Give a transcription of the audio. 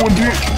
Doing this.